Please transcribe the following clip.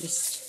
подпись.